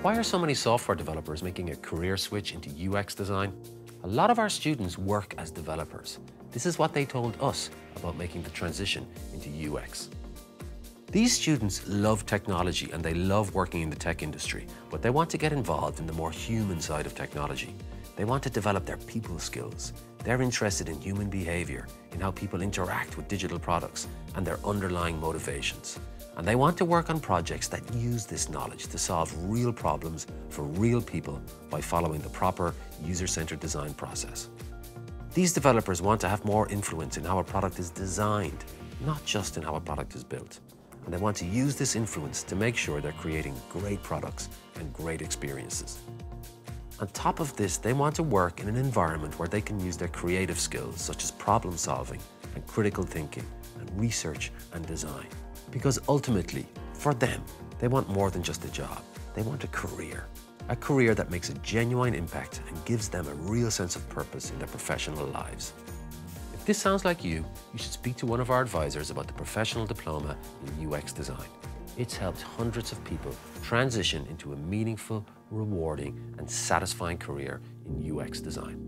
Why are so many software developers making a career switch into UX design? A lot of our students work as developers. This is what they told us about making the transition into UX. These students love technology and they love working in the tech industry, but they want to get involved in the more human side of technology. They want to develop their people skills. They're interested in human behavior, in how people interact with digital products, and their underlying motivations. And they want to work on projects that use this knowledge to solve real problems for real people by following the proper user-centered design process. These developers want to have more influence in how a product is designed, not just in how a product is built. And they want to use this influence to make sure they're creating great products and great experiences. On top of this, they want to work in an environment where they can use their creative skills, such as problem solving and critical thinking and research and design. Because ultimately, for them, they want more than just a job. They want a career. A career that makes a genuine impact and gives them a real sense of purpose in their professional lives. If this sounds like you, you should speak to one of our advisors about the Professional Diploma in UX Design. It's helped hundreds of people transition into a meaningful, rewarding, and satisfying career in UX design.